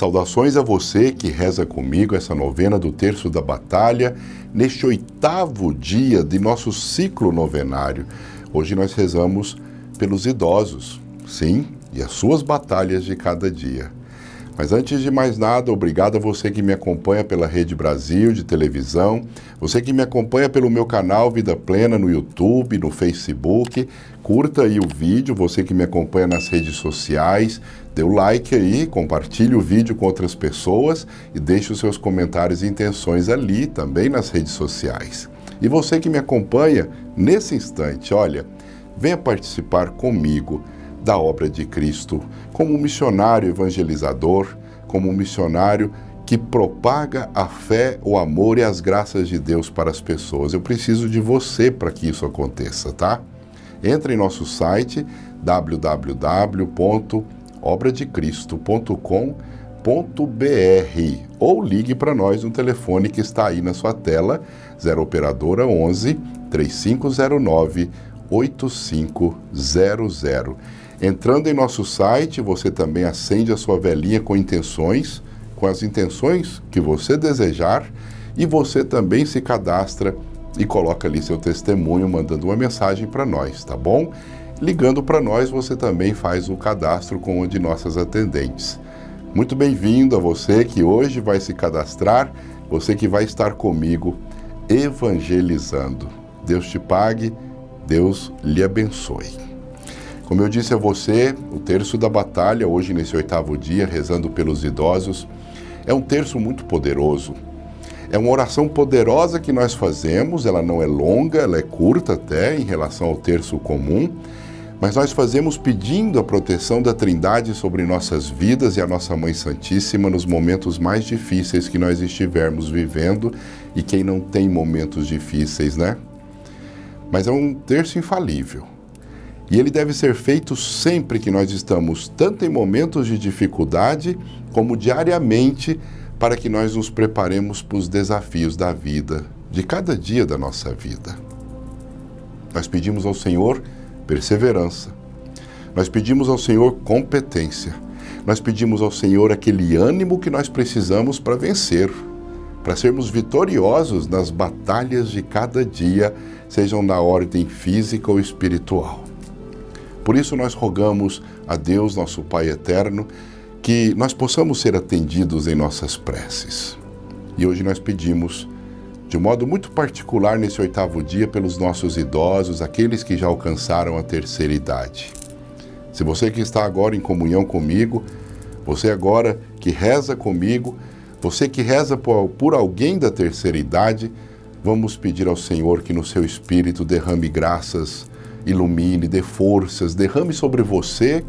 Saudações a você que reza comigo essa novena do Terço da Batalha, neste oitavo dia de nosso ciclo novenário. Hoje nós rezamos pelos idosos, sim, e as suas batalhas de cada dia. Mas antes de mais nada, obrigado a você que me acompanha pela Rede Brasil de televisão, você que me acompanha pelo meu canal Vida Plena no YouTube, no Facebook. Curta aí o vídeo, você que me acompanha nas redes sociais, dê o like aí, compartilhe o vídeo com outras pessoas e deixe os seus comentários e intenções ali também nas redes sociais. E você que me acompanha nesse instante, olha, venha participar comigo da obra de Cristo, como missionário evangelizador, como missionário que propaga a fé, o amor e as graças de Deus para as pessoas. Eu preciso de você para que isso aconteça, tá? Entre em nosso site www.obradecristo.com.br ou ligue para nós no telefone que está aí na sua tela, 0 operadora 11 3509 8500. Entrando em nosso site, você também acende a sua velhinha com intenções, com as intenções que você desejar, e você também se cadastra e coloca ali seu testemunho, mandando uma mensagem para nós, tá bom? Ligando para nós, você também faz o cadastro com uma de nossas atendentes. Muito bem-vindo a você que hoje vai se cadastrar, você que vai estar comigo evangelizando. Deus te pague, Deus lhe abençoe. Como eu disse a você, o terço da batalha, hoje nesse oitavo dia, rezando pelos idosos, é um terço muito poderoso. É uma oração poderosa que nós fazemos, ela não é longa, ela é curta até em relação ao terço comum, mas nós fazemos pedindo a proteção da Trindade sobre nossas vidas e a nossa Mãe Santíssima nos momentos mais difíceis que nós estivermos vivendo e quem não tem momentos difíceis, né? Mas é um terço infalível. E ele deve ser feito sempre que nós estamos, tanto em momentos de dificuldade, como diariamente, para que nós nos preparemos para os desafios da vida, de cada dia da nossa vida. Nós pedimos ao Senhor perseverança. Nós pedimos ao Senhor competência. Nós pedimos ao Senhor aquele ânimo que nós precisamos para vencer, para sermos vitoriosos nas batalhas de cada dia, sejam na ordem física ou espiritual. Por isso nós rogamos a Deus, nosso Pai eterno, que nós possamos ser atendidos em nossas preces. E hoje nós pedimos, de modo muito particular nesse oitavo dia, pelos nossos idosos, aqueles que já alcançaram a terceira idade. Se você que está agora em comunhão comigo, você agora que reza comigo, você que reza por alguém da terceira idade, vamos pedir ao Senhor que no seu espírito derrame graças ilumine, dê forças, derrame sobre você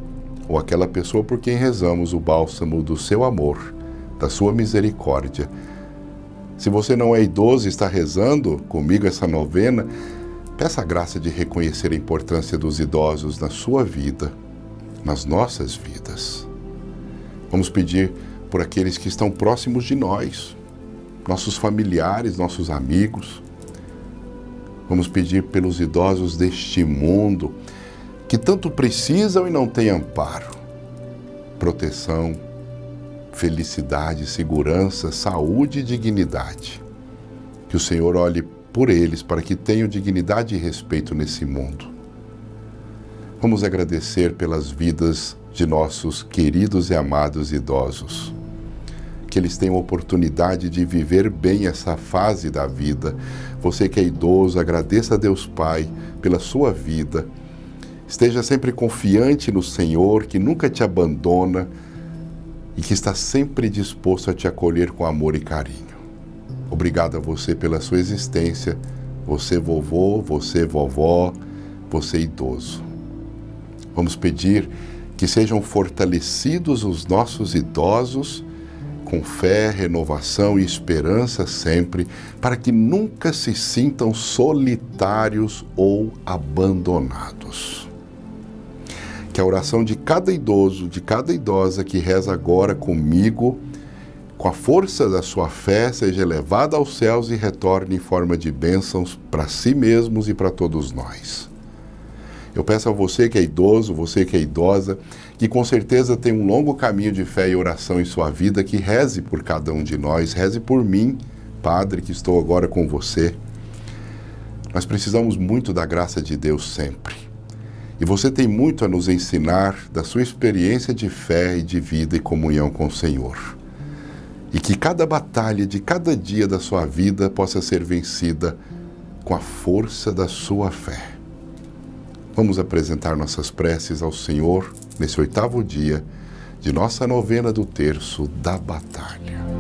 ou aquela pessoa por quem rezamos o bálsamo do seu amor, da sua misericórdia. Se você não é idoso e está rezando comigo essa novena, peça a graça de reconhecer a importância dos idosos na sua vida, nas nossas vidas. Vamos pedir por aqueles que estão próximos de nós, nossos familiares, nossos amigos, Vamos pedir pelos idosos deste mundo que tanto precisam e não têm amparo, proteção, felicidade, segurança, saúde e dignidade. Que o Senhor olhe por eles para que tenham dignidade e respeito nesse mundo. Vamos agradecer pelas vidas de nossos queridos e amados idosos que eles tenham oportunidade de viver bem essa fase da vida. Você que é idoso, agradeça a Deus Pai pela sua vida. Esteja sempre confiante no Senhor, que nunca te abandona e que está sempre disposto a te acolher com amor e carinho. Obrigado a você pela sua existência, você vovô, você vovó, você idoso. Vamos pedir que sejam fortalecidos os nossos idosos com fé, renovação e esperança sempre, para que nunca se sintam solitários ou abandonados. Que a oração de cada idoso, de cada idosa que reza agora comigo, com a força da sua fé, seja elevada aos céus e retorne em forma de bênçãos para si mesmos e para todos nós. Eu peço a você que é idoso, você que é idosa, que com certeza tem um longo caminho de fé e oração em sua vida, que reze por cada um de nós, reze por mim, Padre, que estou agora com você. Nós precisamos muito da graça de Deus sempre. E você tem muito a nos ensinar da sua experiência de fé e de vida e comunhão com o Senhor. E que cada batalha de cada dia da sua vida possa ser vencida com a força da sua fé. Vamos apresentar nossas preces ao Senhor nesse oitavo dia de nossa novena do terço da batalha.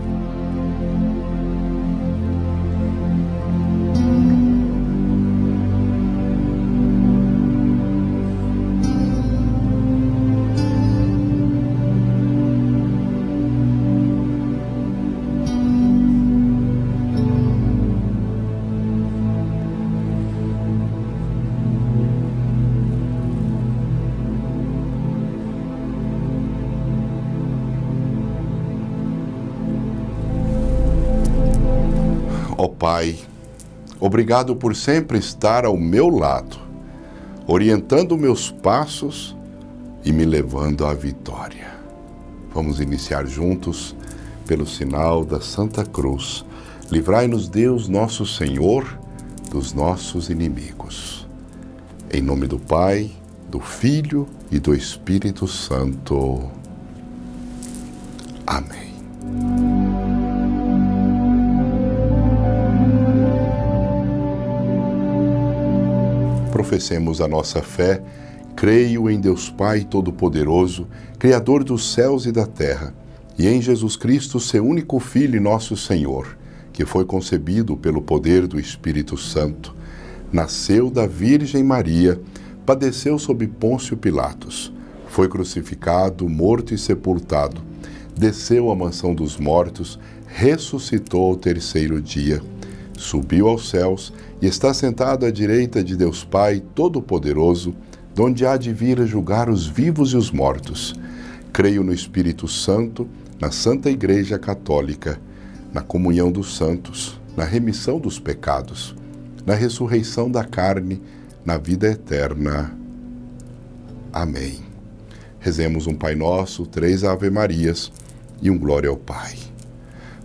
Pai, obrigado por sempre estar ao meu lado, orientando meus passos e me levando à vitória. Vamos iniciar juntos pelo sinal da Santa Cruz. Livrai-nos, Deus, nosso Senhor, dos nossos inimigos. Em nome do Pai, do Filho e do Espírito Santo. Amém. Professemos a nossa fé. Creio em Deus Pai Todo-Poderoso, Criador dos céus e da terra, e em Jesus Cristo, seu único Filho nosso Senhor, que foi concebido pelo poder do Espírito Santo, nasceu da Virgem Maria, padeceu sob Pôncio Pilatos, foi crucificado, morto e sepultado, desceu à mansão dos mortos, ressuscitou ao terceiro dia subiu aos céus e está sentado à direita de Deus Pai Todo-Poderoso, donde há de vir a julgar os vivos e os mortos. Creio no Espírito Santo, na Santa Igreja Católica, na comunhão dos santos, na remissão dos pecados, na ressurreição da carne, na vida eterna. Amém. Rezemos um Pai Nosso, três Ave-Marias e um Glória ao Pai.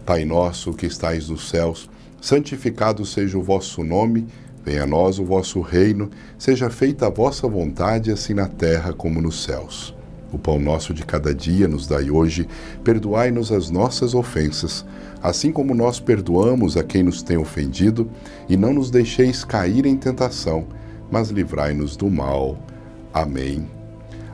Pai nosso que estais nos céus, santificado seja o vosso nome, venha a nós o vosso reino, seja feita a vossa vontade, assim na terra como nos céus. O pão nosso de cada dia nos dai hoje, perdoai-nos as nossas ofensas, assim como nós perdoamos a quem nos tem ofendido, e não nos deixeis cair em tentação, mas livrai-nos do mal. Amém.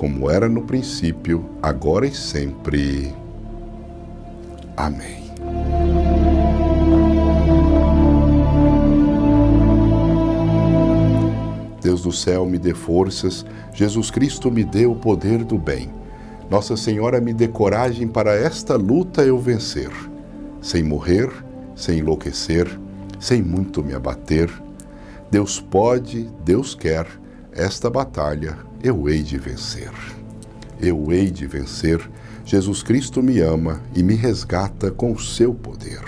como era no princípio, agora e sempre. Amém. Deus do céu me dê forças, Jesus Cristo me dê o poder do bem. Nossa Senhora me dê coragem para esta luta eu vencer, sem morrer, sem enlouquecer, sem muito me abater. Deus pode, Deus quer, esta batalha eu hei de vencer. Eu hei de vencer. Jesus Cristo me ama e me resgata com o seu poder.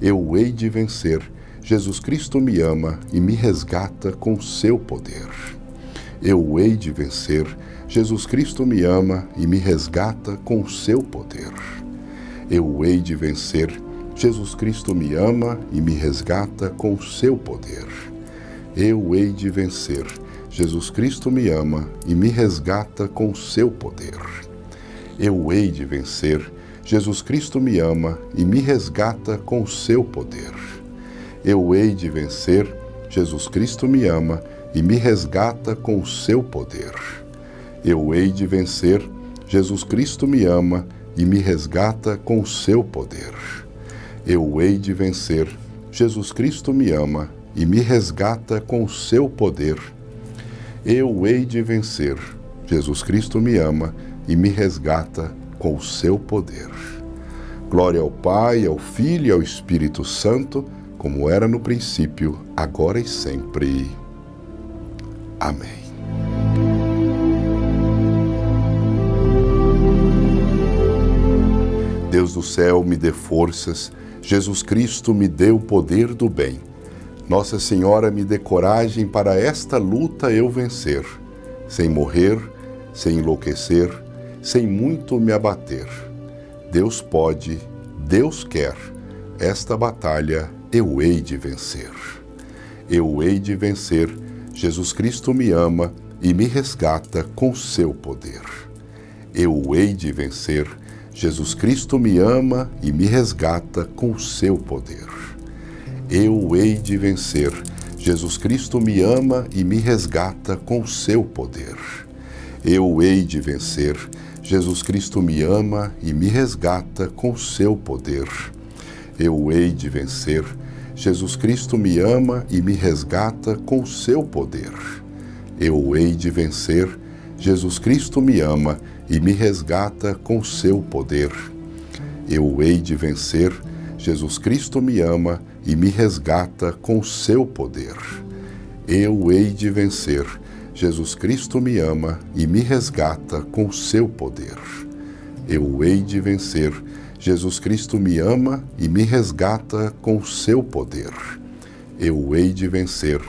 Eu hei de vencer. Jesus Cristo me ama e me resgata com o seu poder. Eu hei de vencer. Jesus Cristo me ama e me resgata com o seu poder. Eu hei de vencer. Jesus Cristo me ama e me resgata com o seu poder. Eu hei de vencer. Jesus Cristo me ama e me resgata com o seu poder. Eu hei de vencer. Jesus Cristo me ama e me resgata com o seu poder. Eu hei de vencer. Jesus Cristo me ama e me resgata com o seu poder. Eu hei de vencer. Jesus Cristo me ama e me resgata com o seu poder. Eu hei de vencer. Jesus Cristo me ama e me resgata com o seu poder. Eu hei de vencer. Jesus Cristo me ama e me resgata com o seu poder. Glória ao Pai, ao Filho e ao Espírito Santo, como era no princípio, agora e sempre. Amém. Deus do céu, me dê forças. Jesus Cristo me dê o poder do bem. Nossa Senhora me dê coragem para esta luta eu vencer, sem morrer, sem enlouquecer, sem muito me abater. Deus pode, Deus quer, esta batalha eu hei de vencer. Eu hei de vencer, Jesus Cristo me ama e me resgata com seu poder. Eu hei de vencer, Jesus Cristo me ama e me resgata com seu poder. Eu hei de vencer. Jesus Cristo me ama e me resgata com o seu poder. Eu hei de vencer. Jesus Cristo me ama e me resgata com o seu poder. Eu hei de vencer. Jesus Cristo me ama e me resgata com o seu poder. Eu hei de vencer. Jesus Cristo me ama e me resgata com seu poder. Eu hei de vencer, Jesus Cristo me ama e me resgata com seu poder. Eu hei de vencer, Jesus Cristo me ama e me resgata com seu poder. Eu hei de vencer, Jesus Cristo me ama e me resgata com seu poder. Eu hei de vencer,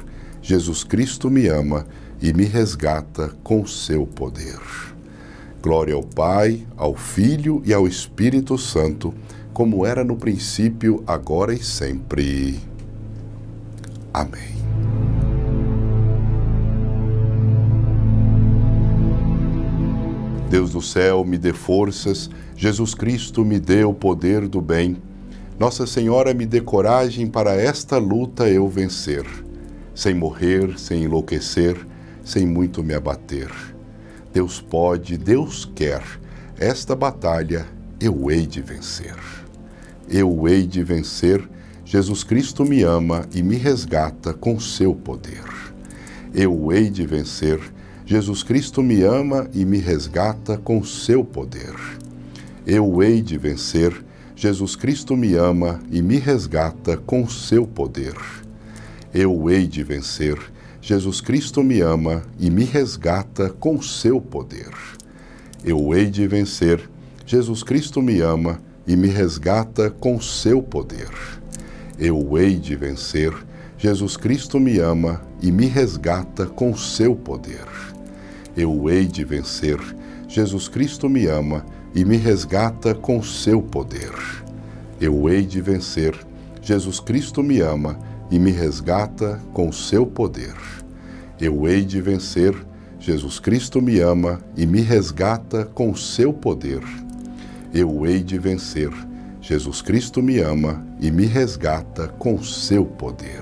Jesus Cristo me ama e me resgata com seu poder. Glória ao Pai, ao Filho e ao Espírito Santo, como era no princípio, agora e sempre. Amém. Deus do céu, me dê forças, Jesus Cristo me dê o poder do bem. Nossa Senhora me dê coragem para esta luta eu vencer, sem morrer, sem enlouquecer, sem muito me abater. Deus pode, Deus quer. Esta batalha eu hei de vencer. Eu hei de vencer. Jesus Cristo me ama e me resgata com seu poder. Eu hei de vencer. Jesus Cristo me ama e me resgata com seu poder. Eu hei de vencer. Jesus Cristo me ama e me resgata com seu poder. Eu hei de vencer. Jesus Cristo me ama e me resgata com seu poder. Eu hei de vencer. Jesus Cristo me ama e me resgata com seu poder. Eu hei de vencer. Jesus Cristo me ama e me resgata com seu poder. Eu hei de vencer. Jesus Cristo me ama e me resgata com seu poder. Eu hei de vencer. Jesus Cristo me ama e me resgata com seu poder. Eu hei de vencer, Jesus Cristo me ama e me resgata com seu poder. Eu hei de vencer, Jesus Cristo me ama e me resgata com seu poder.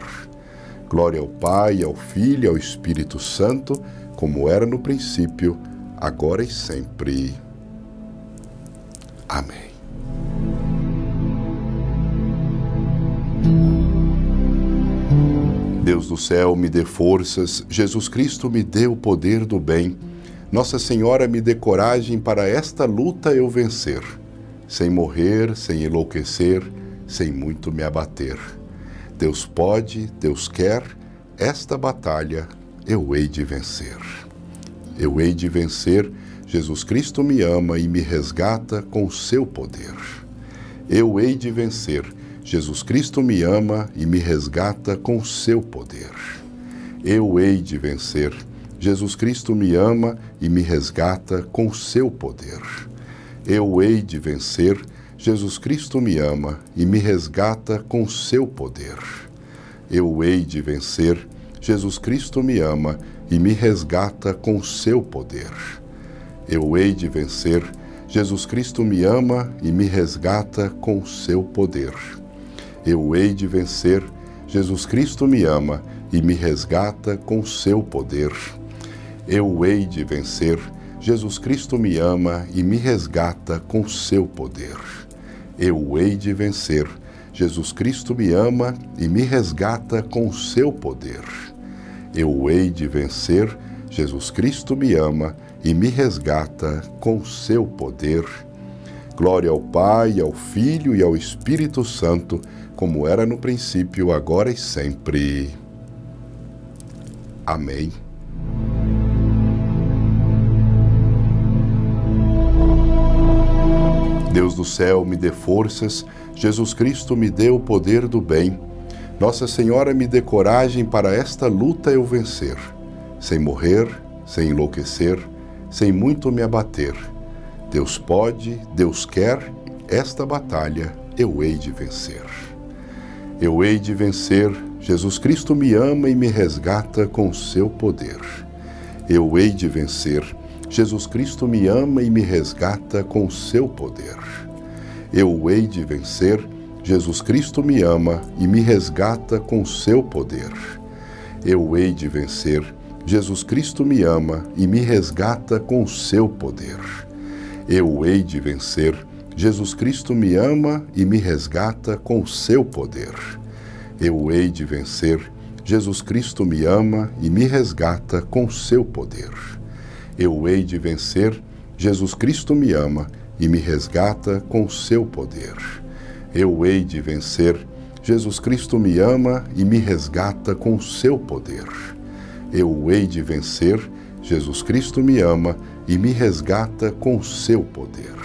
Glória ao Pai, ao Filho e ao Espírito Santo, como era no princípio, agora e sempre. Amém. Deus do céu, me dê forças, Jesus Cristo me dê o poder do bem, Nossa Senhora me dê coragem para esta luta eu vencer, sem morrer, sem enlouquecer, sem muito me abater. Deus pode, Deus quer, esta batalha eu hei de vencer. Eu hei de vencer, Jesus Cristo me ama e me resgata com seu poder. Eu hei de vencer, Jesus Cristo me ama e me resgata com seu poder. Eu hei de vencer. Jesus Cristo me ama e me resgata com seu poder. Eu hei de vencer. Jesus Cristo me ama e me resgata com seu poder. Eu hei de vencer. Jesus Cristo me ama e me resgata com seu poder. Eu hei de vencer. Jesus Cristo me ama e me resgata com o seu poder. Eu hei de vencer, Jesus Cristo me ama e me resgata com o seu poder. Eu hei de vencer, Jesus Cristo me ama e me resgata com seu poder. Eu hei de vencer, Jesus Cristo me ama e me resgata com seu poder. Eu hei de vencer, Jesus Cristo me ama e me resgata com seu poder. Glória ao Pai, ao Filho e ao Espírito Santo, como era no princípio, agora e sempre. Amém. Deus do céu, me dê forças, Jesus Cristo me dê o poder do bem. Nossa Senhora me dê coragem para esta luta eu vencer, sem morrer, sem enlouquecer, sem muito me abater. Deus pode, Deus quer, esta batalha eu hei de vencer. Eu hei de vencer, Jesus Cristo me ama e me resgata com seu poder. Eu hei de vencer, Jesus Cristo me ama e me resgata com o seu poder. Eu hei de vencer, Jesus Cristo me ama e me resgata com o seu poder. Eu hei de vencer, Jesus Cristo me ama e me resgata com o seu poder. Eu hei de vencer, Jesus Cristo me ama e me resgata com o seu poder. Eu hei de vencer, Jesus Cristo me ama e me resgata com o seu poder. Eu hei de vencer, Jesus Cristo me ama e me resgata com seu poder. Eu hei de vencer, Jesus Cristo me ama e me resgata com seu poder eu hei de vencer, Jesus Cristo me ama e me resgata com seu poder.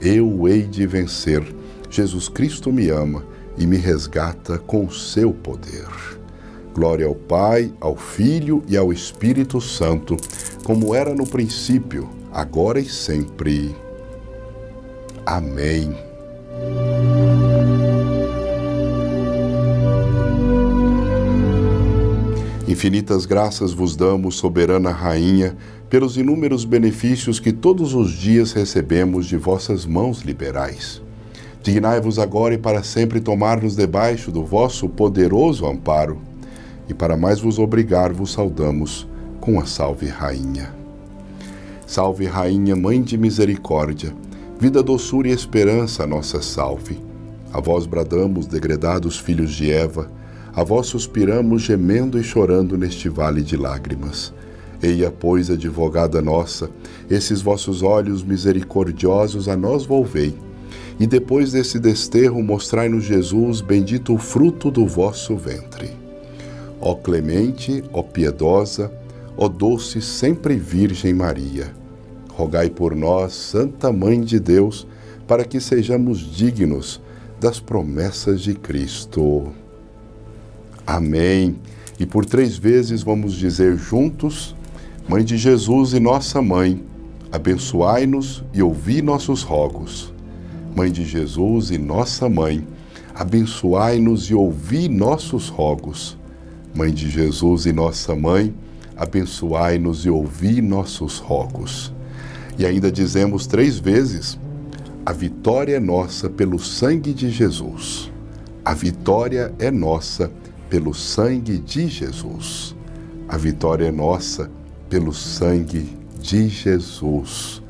Eu hei de vencer, Jesus Cristo me ama e me resgata com seu poder. Glória ao Pai, ao Filho e ao Espírito Santo, como era no princípio, agora e sempre. Amém. Infinitas graças vos damos, soberana Rainha, pelos inúmeros benefícios que todos os dias recebemos de vossas mãos liberais. Dignai-vos agora e para sempre tomar-nos debaixo do vosso poderoso amparo, e para mais vos obrigar, vos saudamos com a Salve Rainha. Salve Rainha, Mãe de Misericórdia, vida, doçura e esperança, nossa salve. A vós bradamos, degredados filhos de Eva, a vós suspiramos, gemendo e chorando neste vale de lágrimas. Eia, pois, advogada nossa, esses vossos olhos misericordiosos a nós volvei. E depois desse desterro, mostrai-nos Jesus, bendito o fruto do vosso ventre. Ó clemente, ó piedosa, ó doce sempre Virgem Maria, rogai por nós, Santa Mãe de Deus, para que sejamos dignos das promessas de Cristo. Amém. E por três vezes vamos dizer juntos: Mãe de Jesus e nossa mãe, abençoai-nos e ouvi nossos rogos. Mãe de Jesus e nossa mãe, abençoai-nos e ouvi nossos rogos. Mãe de Jesus e nossa mãe, abençoai-nos e ouvi nossos rogos. E ainda dizemos três vezes: A vitória é nossa pelo sangue de Jesus. A vitória é nossa pelo sangue de Jesus. A vitória é nossa pelo sangue de Jesus.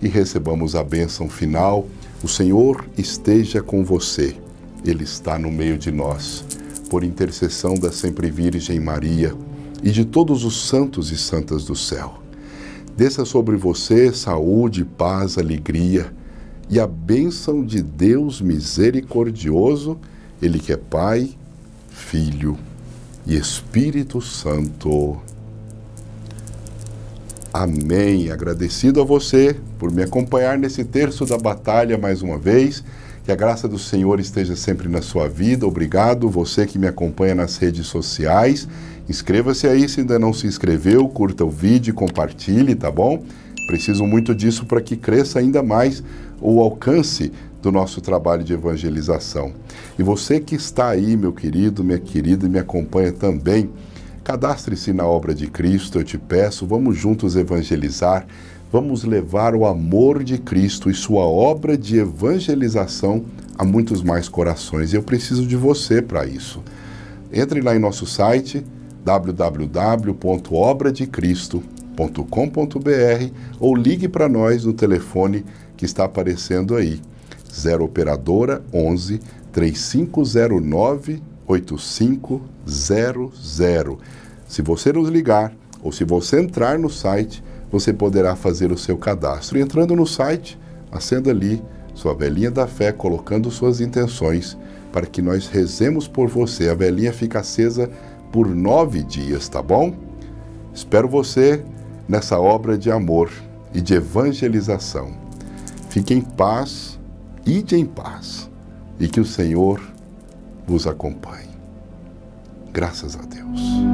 E recebamos a bênção final. O Senhor esteja com você. Ele está no meio de nós. Por intercessão da Sempre Virgem Maria e de todos os santos e santas do céu. Desça sobre você saúde, paz, alegria e a bênção de Deus misericordioso, Ele que é Pai, Filho e Espírito Santo. Amém. Agradecido a você por me acompanhar nesse terço da batalha mais uma vez. Que a graça do Senhor esteja sempre na sua vida. Obrigado, você que me acompanha nas redes sociais. Inscreva-se aí se ainda não se inscreveu, curta o vídeo compartilhe, tá bom? Preciso muito disso para que cresça ainda mais o alcance do nosso trabalho de evangelização. E você que está aí, meu querido, minha querida, e me acompanha também, cadastre-se na obra de Cristo, eu te peço, vamos juntos evangelizar, vamos levar o amor de Cristo e sua obra de evangelização a muitos mais corações. Eu preciso de você para isso. Entre lá em nosso site www.obradecristo.com.br ou ligue para nós no telefone que está aparecendo aí. 0 operadora 11 3509 8500. Se você nos ligar ou se você entrar no site, você poderá fazer o seu cadastro. Entrando no site, acenda ali sua velhinha da fé, colocando suas intenções para que nós rezemos por você. A velhinha fica acesa por nove dias, tá bom? Espero você nessa obra de amor e de evangelização. Fique em paz, ide em paz, e que o Senhor vos acompanhe. Graças a Deus.